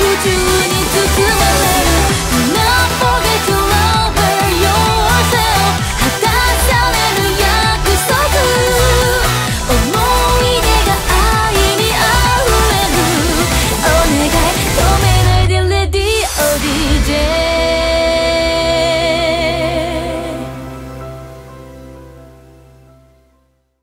宇宙に包まれる。